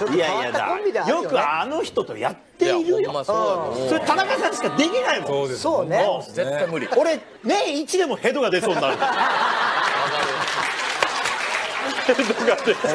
いやいやよくあの人とやっているよ。それ田中さんしかできないもん。そうですね。絶対無理。俺年一でもヘドが出そうになる。ヘドが出そう。